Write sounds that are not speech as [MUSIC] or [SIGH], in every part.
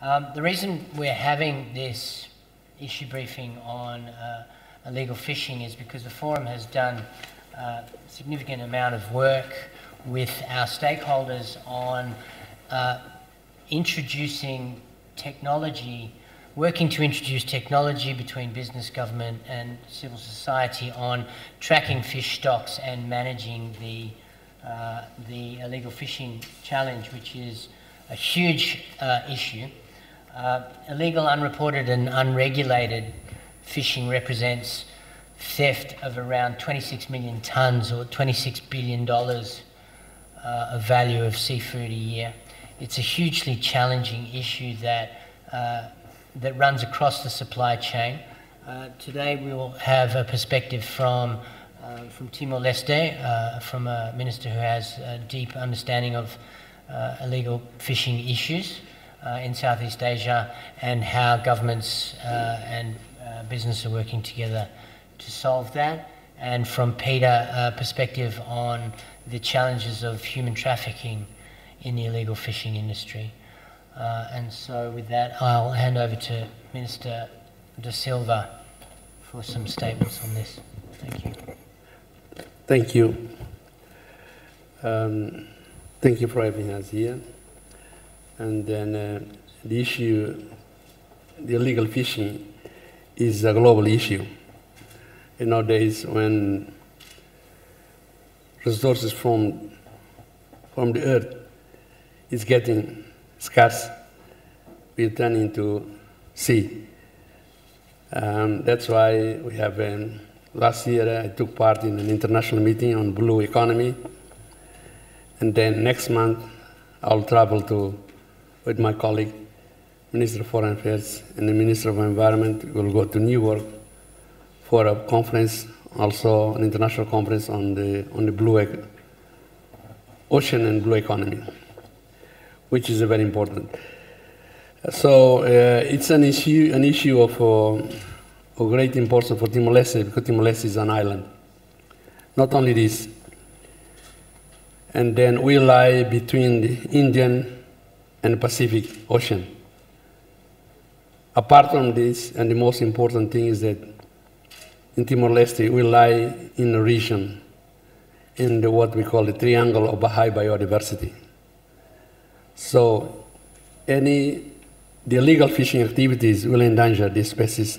Um, the reason we're having this issue briefing on uh, illegal fishing is because the Forum has done uh, a significant amount of work with our stakeholders on uh, introducing technology, working to introduce technology between business, government, and civil society on tracking fish stocks and managing the, uh, the illegal fishing challenge, which is a huge uh, issue. Uh, illegal, unreported, and unregulated fishing represents theft of around 26 million tonnes or $26 billion uh, of value of seafood a year. It's a hugely challenging issue that, uh, that runs across the supply chain. Uh, today we will have a perspective from, uh, from Timor-Leste, uh, from a minister who has a deep understanding of uh, illegal fishing issues in Southeast Asia and how governments and business are working together to solve that. And from Peter, perspective on the challenges of human trafficking in the illegal fishing industry. Uh, and so with that, I'll hand over to Minister Da Silva for some statements on this. Thank you. Thank you. Um, thank you for having us here. And then uh, the issue, the illegal fishing, is a global issue. Nowadays, when resources from, from the earth is getting scarce, we turn into sea. Um, that's why we have, um, last year I took part in an international meeting on blue economy. And then next month I'll travel to, with my colleague, Minister of Foreign Affairs and the Minister of Environment, we'll go to New York for a conference, also an international conference on the, on the blue ocean and blue economy, which is very important. So uh, it's an issue, an issue of, uh, of great importance for Timor-Leste because Timor-Leste is an island. Not only this, and then we lie between the Indian and Pacific Ocean. Apart from this, and the most important thing is that in Timor-Leste, we lie in a region in the, what we call the triangle of a high biodiversity. So any the illegal fishing activities will endanger these species,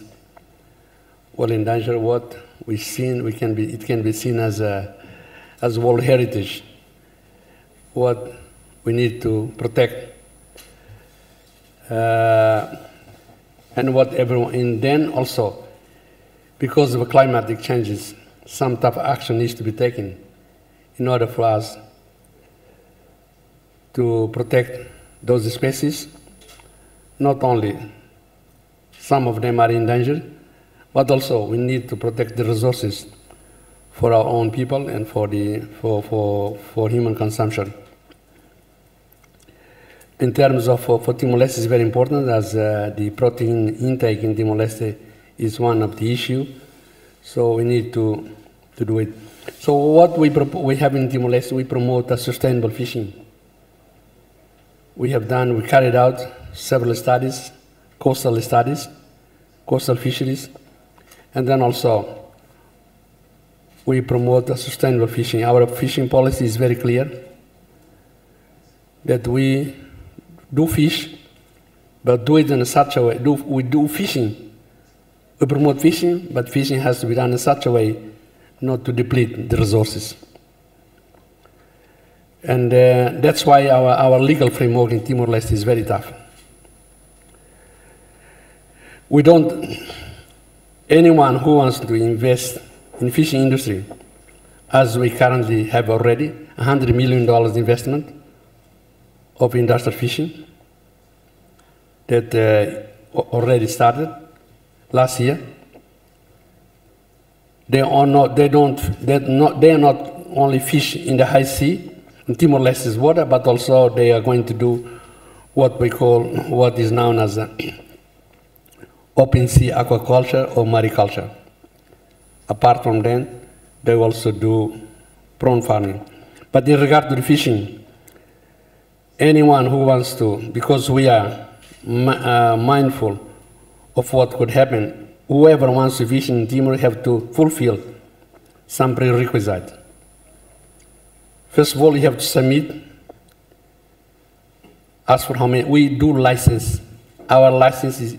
will endanger what we've seen, we can be, it can be seen as, a, as world heritage, what we need to protect. Uh, and what everyone, and then also because of climatic changes, some tough action needs to be taken in order for us to protect those species. Not only some of them are in danger, but also we need to protect the resources for our own people and for, the, for, for, for human consumption. In terms of for, for Timor-Leste, it's very important as uh, the protein intake in Timor-Leste is one of the issue. So we need to, to do it. So what we, we have in Timor-Leste, we promote a sustainable fishing. We have done, we carried out several studies, coastal studies, coastal fisheries, and then also we promote a sustainable fishing. Our fishing policy is very clear that we do fish, but do it in such a way, do, we do fishing we promote fishing, but fishing has to be done in such a way not to deplete the resources. And uh, that's why our, our legal framework in Timor-Leste is very tough. We don't, anyone who wants to invest in fishing industry, as we currently have already, $100 million investment of industrial fishing that uh, already started, last year. They are not, they don't, they not, they are not only fish in the high sea, in Timor-Leste's water, but also they are going to do what we call, what is known as open sea aquaculture or mariculture. Apart from that, they also do prawn farming. But in regard to the fishing, anyone who wants to, because we are uh, mindful of what could happen. Whoever wants to in Timor have to fulfill some prerequisite. First of all, you have to submit. As for how many, we do license. Our license is,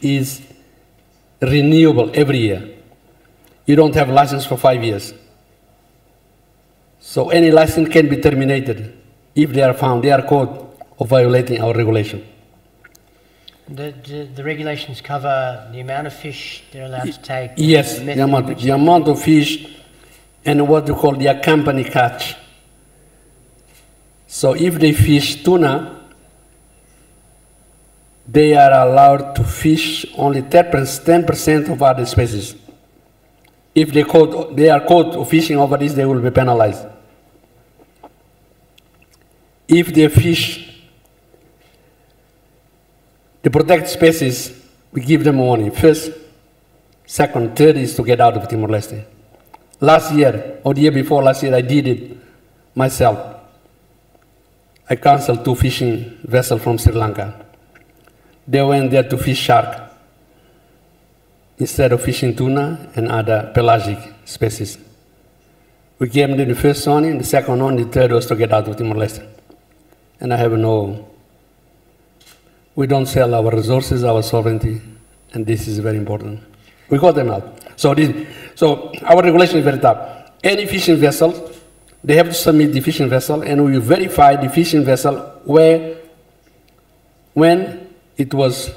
is renewable every year. You don't have license for five years. So any license can be terminated if they are found, they are caught of violating our regulation. The, the, the regulations cover the amount of fish they're allowed to take. Yes, the the amount, the amount of fish and what we call the company catch. So if they fish tuna, they are allowed to fish only 10% of other species. If they, caught, they are caught fishing over this, they will be penalized. If they fish the protected species, we give them warning. First, second, third is to get out of Timor-Leste. Last year, or the year before last year, I did it myself. I canceled two fishing vessels from Sri Lanka. They went there to fish shark instead of fishing tuna and other pelagic species. We gave them the first warning, the second one, the third was to get out of Timor-Leste. And I have no, we don't sell our resources, our sovereignty, and this is very important. We got them out. So, this, so our regulation is very tough. Any fishing vessel, they have to submit the fishing vessel, and we verify the fishing vessel where, when it was,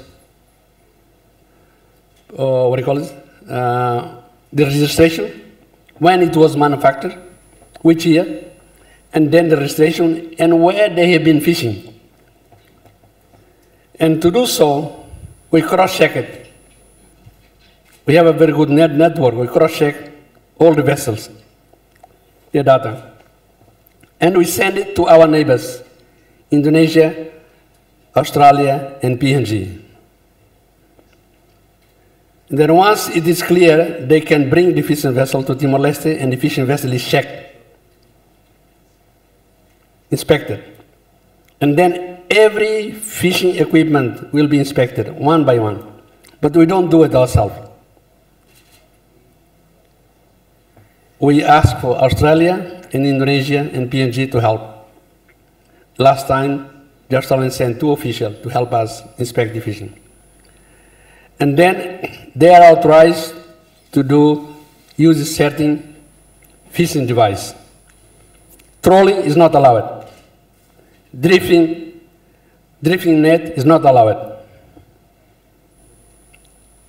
uh, what do you call it? Uh, the registration, when it was manufactured, which year, and then the registration, and where they have been fishing. And to do so, we cross-check it. We have a very good net network. We cross-check all the vessels, their data. And we send it to our neighbors, Indonesia, Australia, and PNG. And then once it is clear, they can bring the fishing vessel to Timor-Leste, and the fishing vessel is checked, inspected. And then every fishing equipment will be inspected, one by one. But we don't do it ourselves. We ask for Australia and Indonesia and PNG to help. Last time, the Australians sent two officials to help us inspect the fishing. And then they are authorized to do use a certain fishing device. Trolling is not allowed. Drifting, drifting net is not allowed.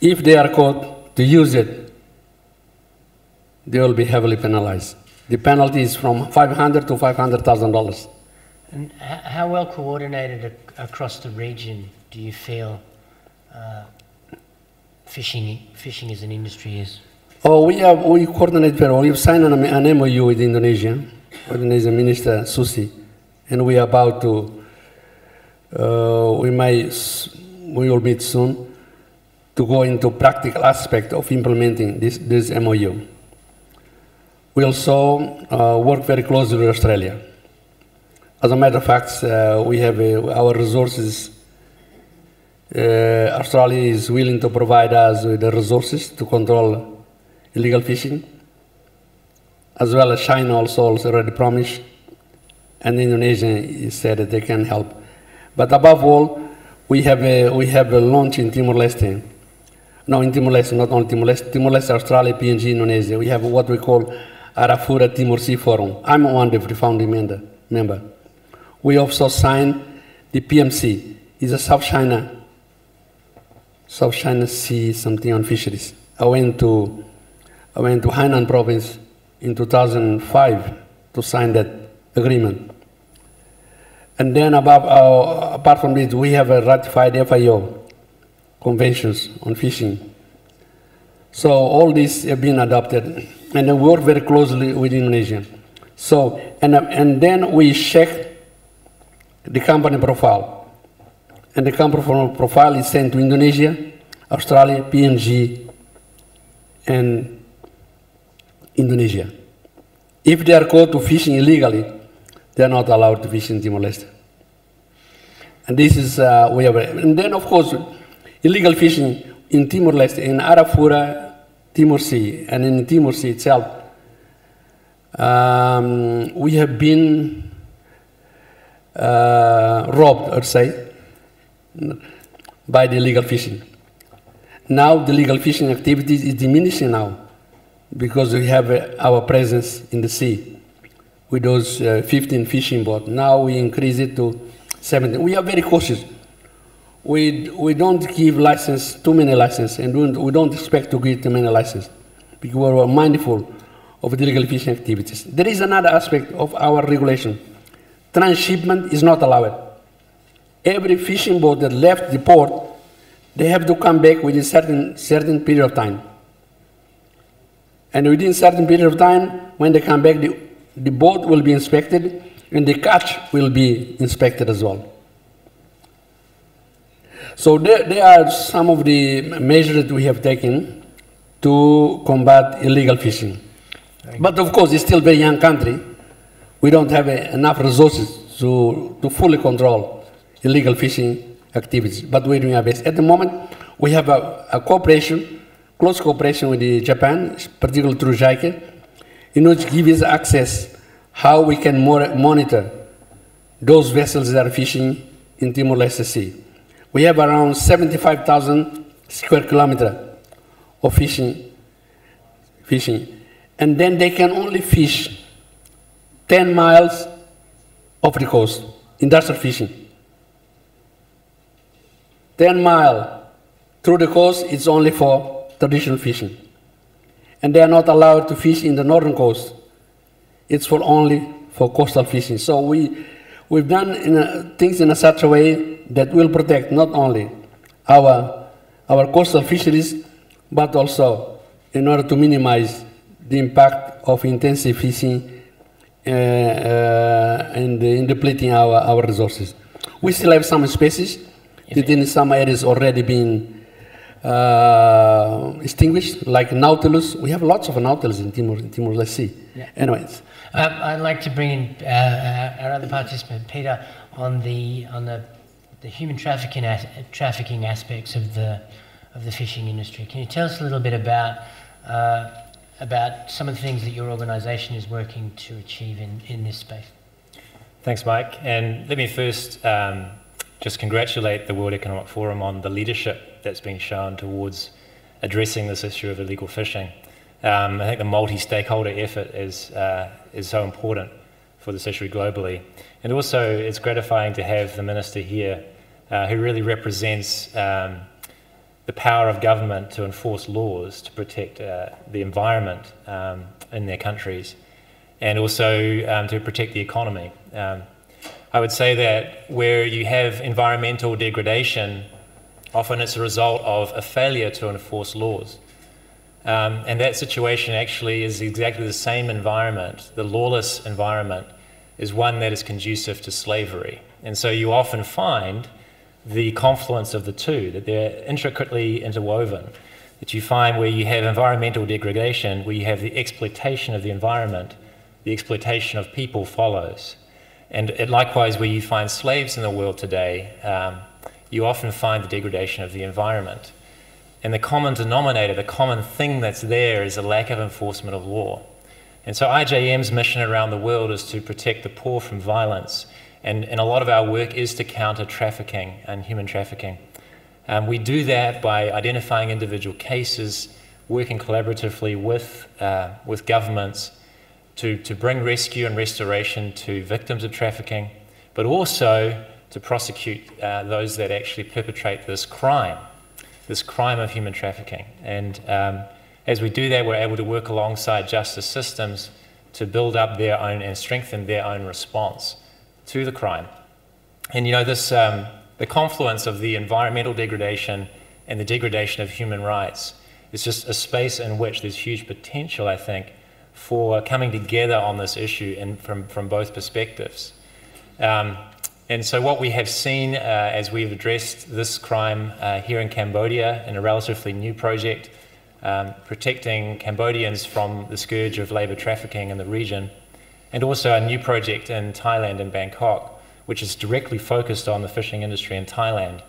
If they are caught to use it, they will be heavily penalized. The penalty is from 500 to 500,000 dollars. And how well coordinated across the region do you feel uh, fishing, fishing as an industry is? Oh, we have we coordinate very well. We've signed an, an MOU with Indonesia, with Indonesian Minister Susi, and we are about to. Uh, we may we will meet soon to go into practical aspect of implementing this this MOU. We also uh, work very closely with Australia. As a matter of fact, uh, we have uh, our resources. Uh, Australia is willing to provide us with the resources to control illegal fishing, as well as China also, also already promised, and Indonesia said that they can help. But above all, we have a, we have a launch in Timor-Leste. No, in Timor-Leste, not only Timor-Leste, Timor-Leste, Australia, PNG, Indonesia. We have what we call Arafura Timor Sea Forum. I'm one of the founding member. member. We also signed the PMC. It's a South China, South China Sea something on fisheries. I went to I went to Hainan province in 2005 to sign that agreement. And then above, uh, apart from this, we have ratified FAO conventions on fishing. So all these have been adopted, and we work very closely with Indonesia. So, and, and then we check the company profile. And the company profile is sent to Indonesia, Australia, PNG, and Indonesia. If they are caught to fishing illegally, they are not allowed to fish in Timor-Leste. And this is uh, we have, and then of course, illegal fishing in Timor-Leste, in Arafura, Timor Sea, and in Timor Sea itself. Um, we have been uh, robbed, I'd say, by the illegal fishing. Now the illegal fishing activities is diminishing now because we have uh, our presence in the sea with those uh, 15 fishing boats. Now we increase it to 17. We are very cautious. We, we don't give license, too many licenses, and we don't, expect to give too many licenses because we're mindful of illegal fishing activities. There is another aspect of our regulation. Transshipment is not allowed. Every fishing boat that left the port, they have to come back within certain certain period of time. And within certain period of time, when they come back, the, the boat will be inspected and the catch will be inspected as well. So there, there are some of the measures that we have taken to combat illegal fishing. But of course, it's still a very young country. We don't have uh, enough resources to, to fully control illegal fishing activities, but we're doing our best. At the moment, we have a, a cooperation, close cooperation with the Japan, particularly through JICA, in which gives us access how we can monitor those vessels that are fishing in Timor-Leste Sea. We have around 75,000 square kilometer of fishing, fishing, and then they can only fish 10 miles off the coast, industrial fishing. 10 mile through the coast is only for traditional fishing. And they are not allowed to fish in the northern coast. It's for only for coastal fishing. So we, we've done in a, things in a such a way that will protect not only our, our coastal fisheries, but also in order to minimize the impact of intensive fishing uh, uh, and in depleting our, our resources. We still have some species that in some areas already been uh, extinguished, like nautilus. We have lots of nautilus in Timor, in Timor-Leste Sea. Yeah. Anyways. Um, I'd like to bring in uh, uh, our other participant, Peter, on the on the, the human trafficking as, trafficking aspects of the of the fishing industry. Can you tell us a little bit about uh, about some of the things that your organisation is working to achieve in, in this space. Thanks, Mike. And let me first um, just congratulate the World Economic Forum on the leadership that's been shown towards addressing this issue of illegal fishing. Um, I think the multi-stakeholder effort is, uh, is so important for this issue globally. And also, it's gratifying to have the minister here uh, who really represents um, the power of government to enforce laws to protect uh, the environment um, in their countries and also um, to protect the economy. Um, I would say that where you have environmental degradation, often it's a result of a failure to enforce laws. Um, and that situation actually is exactly the same environment. The lawless environment is one that is conducive to slavery. And so you often find the confluence of the two, that they're intricately interwoven. That you find where you have environmental degradation, where you have the exploitation of the environment, the exploitation of people follows. And it, likewise, where you find slaves in the world today, um, you often find the degradation of the environment. And the common denominator, the common thing that's there, is a lack of enforcement of law. And so IJM's mission around the world is to protect the poor from violence and, and a lot of our work is to counter trafficking and human trafficking. Um, we do that by identifying individual cases, working collaboratively with, uh, with governments to, to bring rescue and restoration to victims of trafficking, but also to prosecute uh, those that actually perpetrate this crime, this crime of human trafficking. And um, as we do that, we're able to work alongside justice systems to build up their own and strengthen their own response to the crime. And you know, this, um, the confluence of the environmental degradation and the degradation of human rights is just a space in which there's huge potential, I think, for coming together on this issue and from, from both perspectives. Um, and so, what we have seen uh, as we've addressed this crime uh, here in Cambodia in a relatively new project, um, protecting Cambodians from the scourge of labour trafficking in the region, and also a new project in Thailand and Bangkok, which is directly focused on the fishing industry in Thailand.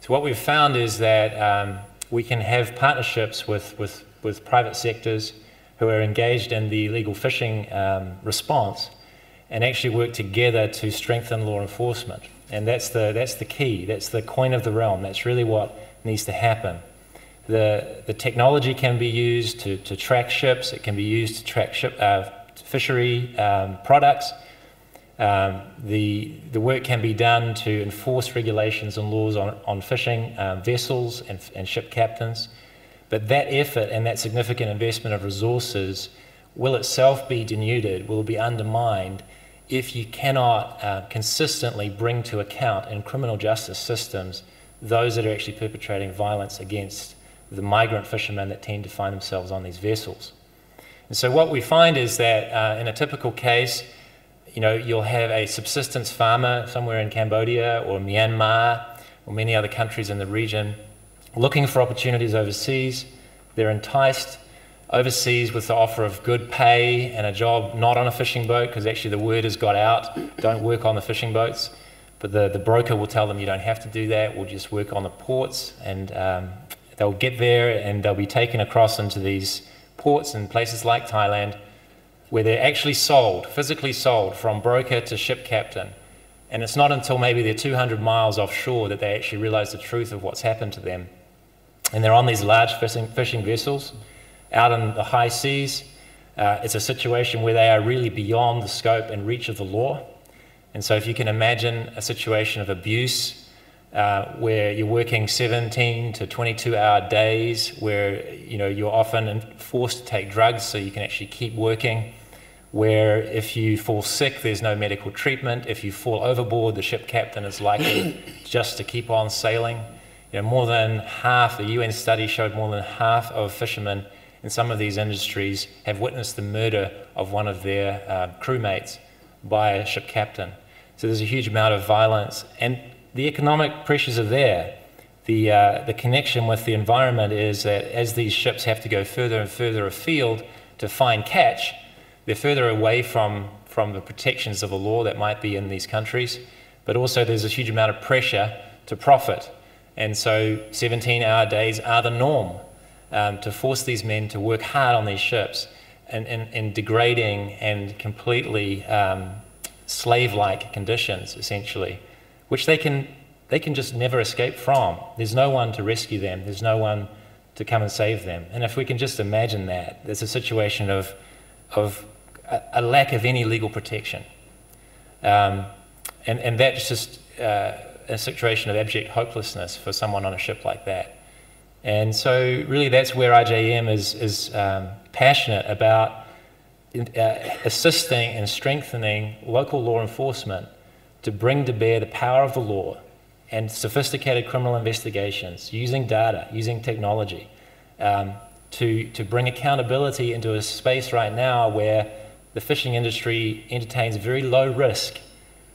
So what we've found is that um, we can have partnerships with, with, with private sectors who are engaged in the illegal fishing um, response and actually work together to strengthen law enforcement. And that's the, that's the key, that's the coin of the realm, that's really what needs to happen. The, the technology can be used to, to track ships, it can be used to track ship, uh, fishery um, products. Um, the, the work can be done to enforce regulations and laws on, on fishing um, vessels and, and ship captains. But that effort and that significant investment of resources will itself be denuded, will be undermined if you cannot uh, consistently bring to account in criminal justice systems those that are actually perpetrating violence against the migrant fishermen that tend to find themselves on these vessels. And so what we find is that uh, in a typical case, you know, you'll have a subsistence farmer somewhere in Cambodia or Myanmar or many other countries in the region looking for opportunities overseas. They're enticed overseas with the offer of good pay and a job not on a fishing boat because actually the word has got out don't work on the fishing boats. But the, the broker will tell them you don't have to do that, we'll just work on the ports. And um, they'll get there and they'll be taken across into these ports in places like Thailand where they're actually sold, physically sold from broker to ship captain. And it's not until maybe they're 200 miles offshore that they actually realize the truth of what's happened to them. And they're on these large fishing, fishing vessels out in the high seas. Uh, it's a situation where they are really beyond the scope and reach of the law. And so, if you can imagine a situation of abuse uh, where you're working 17 to 22 hour days, where you know, you're often forced to take drugs so you can actually keep working, where if you fall sick, there's no medical treatment. If you fall overboard, the ship captain is likely [COUGHS] just to keep on sailing. You know, more than half, the UN study showed more than half of fishermen in some of these industries have witnessed the murder of one of their uh, crewmates by a ship captain. So there's a huge amount of violence, and the economic pressures are there. The, uh, the connection with the environment is that as these ships have to go further and further afield to find catch, they're further away from, from the protections of the law that might be in these countries, but also there's a huge amount of pressure to profit. And so 17 hour days are the norm um, to force these men to work hard on these ships in, in, in degrading and completely um, slave like conditions, essentially, which they can, they can just never escape from. There's no one to rescue them, there's no one to come and save them. And if we can just imagine that, there's a situation of, of a, a lack of any legal protection. Um, and, and that's just uh, a situation of abject hopelessness for someone on a ship like that. And so, really, that's where IJM is, is um, passionate about uh, assisting and strengthening local law enforcement to bring to bear the power of the law and sophisticated criminal investigations using data, using technology, um, to, to bring accountability into a space right now where the fishing industry entertains very low risk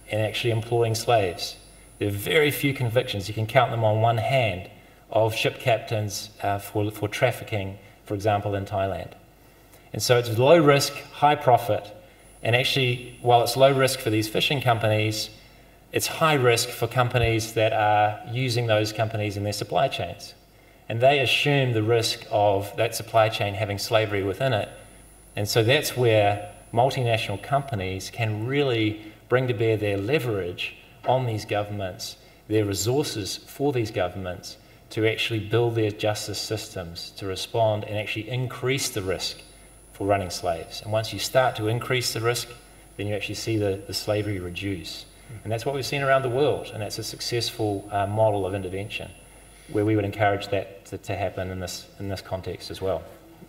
in actually employing slaves. There are very few convictions, you can count them on one hand of ship captains uh, for, for trafficking, for example, in Thailand. And so it's low risk, high profit. And actually, while it's low risk for these fishing companies, it's high risk for companies that are using those companies in their supply chains. And they assume the risk of that supply chain having slavery within it. And so that's where multinational companies can really bring to bear their leverage on these governments, their resources for these governments, to actually build their justice systems to respond and actually increase the risk for running slaves. And once you start to increase the risk, then you actually see the, the slavery reduce. And that's what we've seen around the world, and that's a successful uh, model of intervention where we would encourage that to, to, happen in this, in this context as well.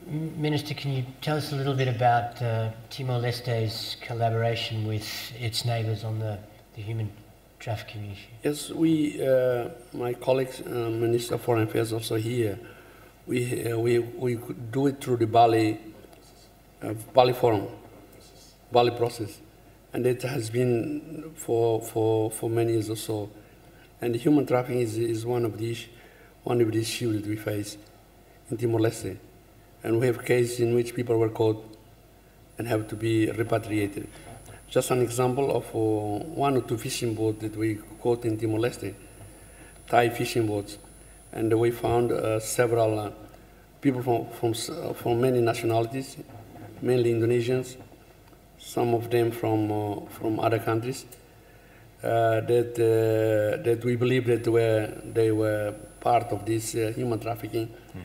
Minister, can you tell us a little bit about uh, Timor-Leste's collaboration with its neighbours on the, the human trafficking issue? Yes, we, uh, my colleagues, uh, Minister of Foreign Affairs also here, we, uh, we, we do it through the Bali, uh, Bali Forum, Bali process. And it has been for, for, for many years or so. And human trafficking is, is one, of the, one of the issues that we face in Timor-Leste. And we have cases in which people were caught and have to be repatriated. Just an example of uh, one or two fishing boats that we caught in Timor-Leste, Thai fishing boats, and we found uh, several uh, people from, from, uh, from many nationalities, mainly Indonesians, some of them from, uh, from other countries, uh, that, uh, that we believe that were, they were part of this uh, human trafficking Hmm.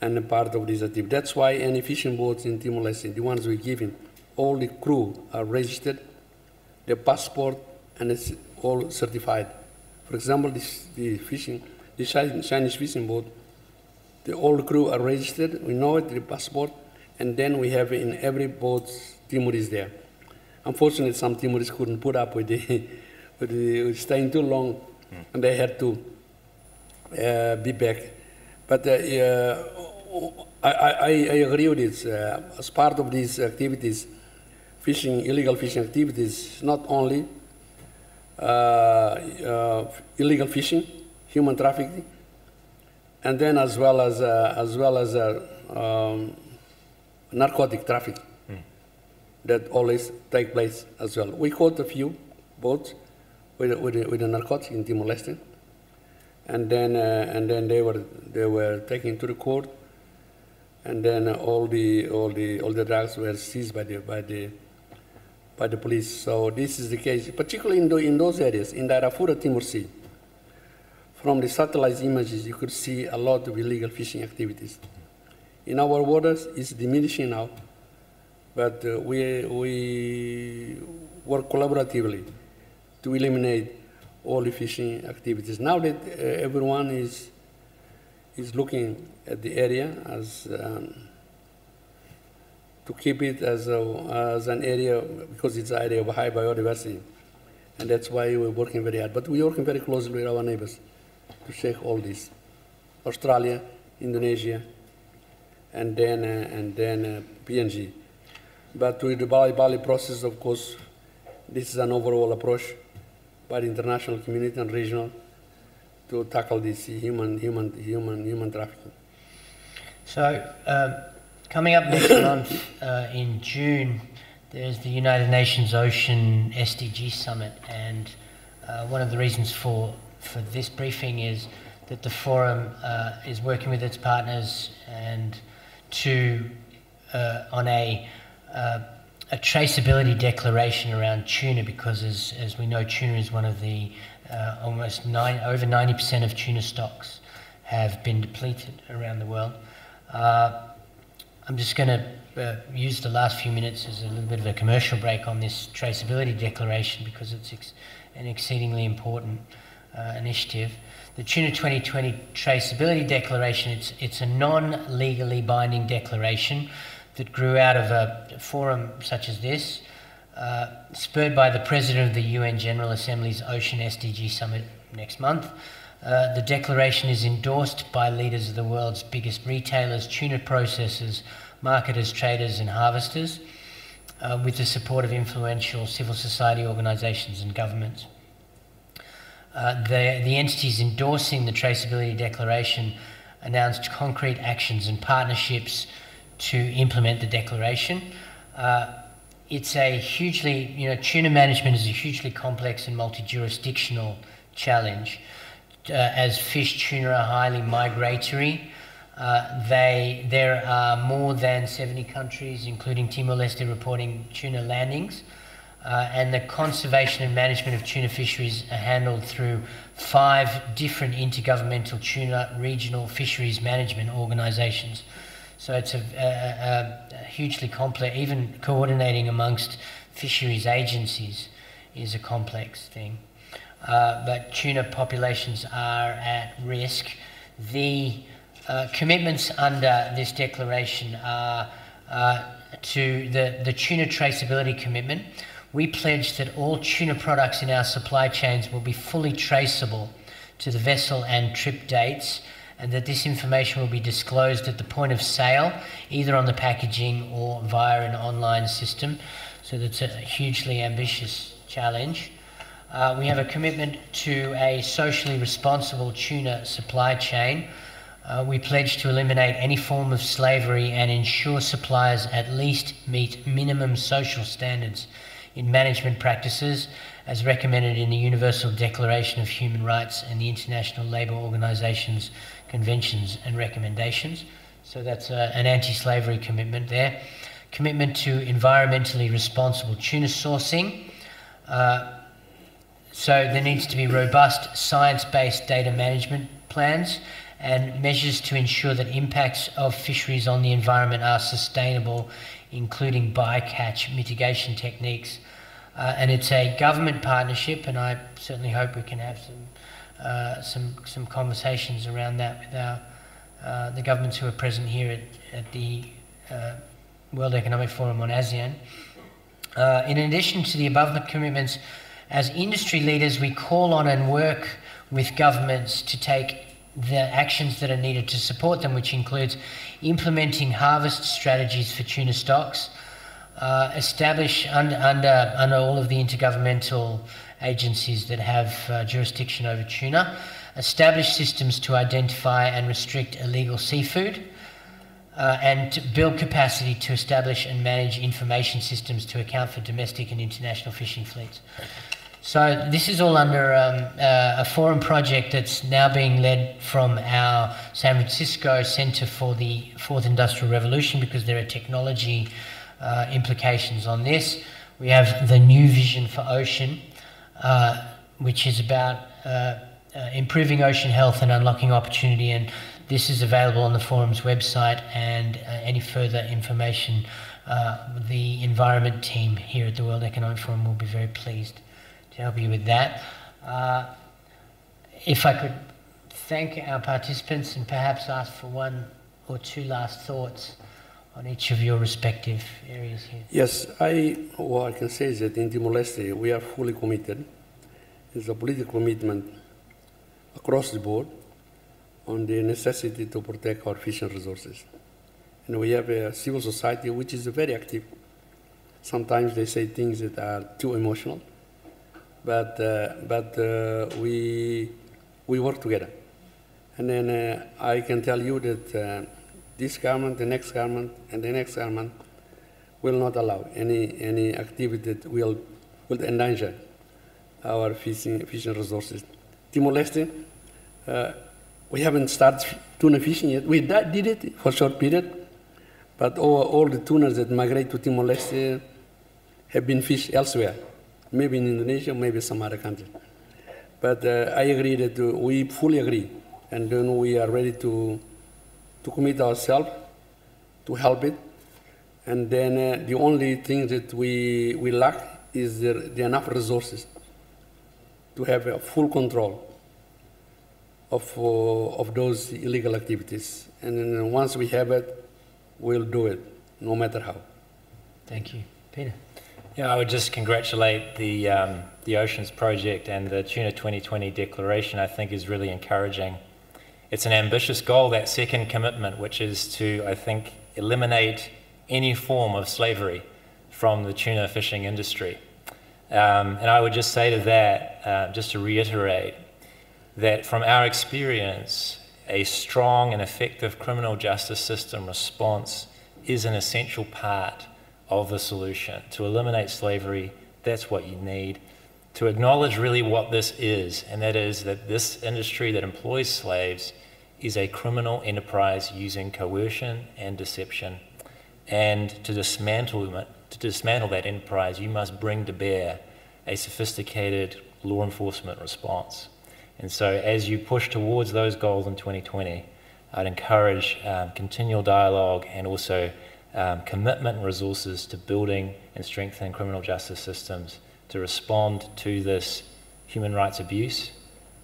and a part of this activity. That's why any fishing boats in Timor-Leste, the ones we give in, all the crew are registered, their passport, and it's all certified. For example, this, the fishing, the Chinese fishing boat, the all crew are registered, we know it, the passport, and then we have in every boat Timorese there. Unfortunately, some Timorese couldn't put up with the, [LAUGHS] with the staying too long, and they had to uh, be back. But uh, uh, I, I, I agree with this. Uh, as part of these activities, fishing, illegal fishing activities, not only uh, uh, illegal fishing, human trafficking, and then as well as uh, as well as uh, um, narcotic trafficking that always take place as well. We caught a few boats with with, with the narcotics in Timor Leste, and then uh, and then they were they were taken to the court, and then all the all the all the drugs were seized by the by the by the police. So this is the case, particularly in, the, in those areas in the Arafura Timor Sea. From the satellite images, you could see a lot of illegal fishing activities. In our waters, it's diminishing now, but uh, we, we work collaboratively to eliminate all the fishing activities. Now that uh, everyone is, is looking at the area as um, to keep it as, a, as an area because it's an area of high biodiversity, and that's why we're working very hard. But we're working very closely with our neighbors to check all this: Australia, Indonesia, and then uh, and then uh, PNG. But with the Bali Bali process, of course, this is an overall approach by the international community and regional to tackle this human human human human trafficking. So, um, coming up next month uh, in June, there's the United Nations Ocean SDG Summit, and uh, one of the reasons for for this briefing is that the forum uh, is working with its partners and to uh, on a uh, a traceability declaration around tuna because, as, as we know, tuna is one of the uh, almost nine, over 90% of tuna stocks have been depleted around the world. Uh, I'm just going to uh, use the last few minutes as a little bit of a commercial break on this traceability declaration because it's ex- an exceedingly important uh, initiative. The Tuna 2020 Traceability Declaration, it's, it's a non-legally binding declaration that grew out of a forum such as this, uh, spurred by the President of the UN General Assembly's Ocean SDG Summit next month. Uh, the declaration is endorsed by leaders of the world's biggest retailers, tuna processors, marketers, traders, and harvesters, uh, with the support of influential civil society organisations and governments. Uh, the, the entities endorsing the Traceability Declaration announced concrete actions and partnerships to implement the declaration. Uh, it's a hugely, you know, tuna management is a hugely complex and multi-jurisdictional challenge. Uh, as fish tuna are highly migratory, uh, they, there are more than 70 countries, including Timor-Leste, reporting tuna landings. Uh, and the conservation and management of tuna fisheries are handled through five different intergovernmental tuna regional fisheries management organisations. So it's a, a, a, hugely complex, even coordinating amongst fisheries agencies is a complex thing. Uh, but tuna populations are at risk. The uh, commitments under this declaration are uh, to the, the tuna traceability commitment. We pledge that all tuna products in our supply chains will be fully traceable to the vessel and trip dates and that this information will be disclosed at the point of sale, either on the packaging or via an online system. So that's a hugely ambitious challenge. Uh, we have a commitment to a socially responsible tuna supply chain. Uh, we pledge to eliminate any form of slavery and ensure suppliers at least meet minimum social standards in management practices as recommended in the Universal Declaration of Human Rights and the International Labour Organization's conventions and recommendations. So that's uh, an anti slavery commitment there. Commitment to environmentally responsible tuna sourcing. Uh, so there needs to be robust science based data management plans and measures to ensure that impacts of fisheries on the environment are sustainable, including bycatch mitigation techniques. Uh, and it's a government partnership, and I certainly hope we can have some, uh, some, some conversations around that with our, uh, the governments who are present here at, at the uh, World Economic Forum on ASEAN. Uh, in addition to the above commitments, as industry leaders, we call on and work with governments to take the actions that are needed to support them, which includes implementing harvest strategies for tuna stocks, uh, establish under, under, under all of the intergovernmental agencies that have uh, jurisdiction over tuna, establish systems to identify and restrict illegal seafood, uh, and to build capacity to establish and manage information systems to account for domestic and international fishing fleets. So this is all under um, uh, a forum project that's now being led from our San Francisco Center for the Fourth Industrial Revolution because there are technology uh, implications on this. We have the new vision for ocean, uh, which is about uh, uh, improving ocean health and unlocking opportunity. And this is available on the forum's website. And uh, any further information, the environment team here at the World Economic Forum will be very pleased help you with that. Uh, if I could thank our participants and perhaps ask for one or two last thoughts on each of your respective areas here. Yes, I, what I can say is that in Timor-Leste, we are fully committed. It's a political commitment across the board on the necessity to protect our fishing resources. And we have a civil society which is very active. Sometimes they say things that are too emotional, but, uh, but uh, we, we work together. And then uh, I can tell you that this government, the next government, and the next government will not allow any, any activity that will, will endanger our fishing, fishing resources. Timor-Leste, uh, we haven't started tuna fishing yet. We did it for a short period, but all, all the tunas that migrate to Timor-Leste have been fished elsewhere maybe in Indonesia, maybe some other country. But uh, I agree that uh, we fully agree, and then we are ready to, to commit ourselves to help it. And then uh, the only thing that we, we lack is the, the enough resources to have a full control of, uh, of those illegal activities. And then once we have it, we'll do it, no matter how. Thank you. Peter. Yeah, I would just congratulate the, um, the Oceans Project and the Tuna 2020 declaration, I think is really encouraging. It's an ambitious goal, that second commitment, which is to, I think, eliminate any form of slavery from the tuna fishing industry. Um, and I would just say to that, uh, just to reiterate, that from our experience, a strong and effective criminal justice system response is an essential part of the solution. To eliminate slavery, that's what you need. To acknowledge really what this is, and that is that this industry that employs slaves is a criminal enterprise using coercion and deception. And to dismantle, to dismantle that enterprise, you must bring to bear a sophisticated law enforcement response. And so, as you push towards those goals in 2020, I'd encourage um, continual dialogue and also um, commitment and resources to building and strengthening criminal justice systems to respond to this human rights abuse,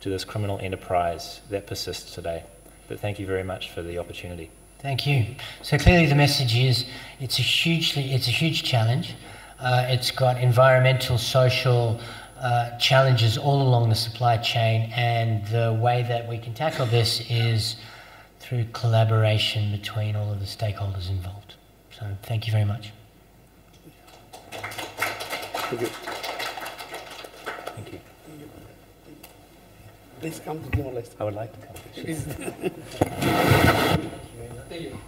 to this criminal enterprise that persists today. But thank you very much for the opportunity. Thank you. So clearly, the message is it's a hugely it's a huge challenge. Uh, it's got environmental, social uh, challenges all along the supply chain, and the way that we can tackle this is through collaboration between all of the stakeholders involved. So thank you very much. Thank you. Thank you. Please come to Timor Leste. I would like to come. [LAUGHS] Thank you.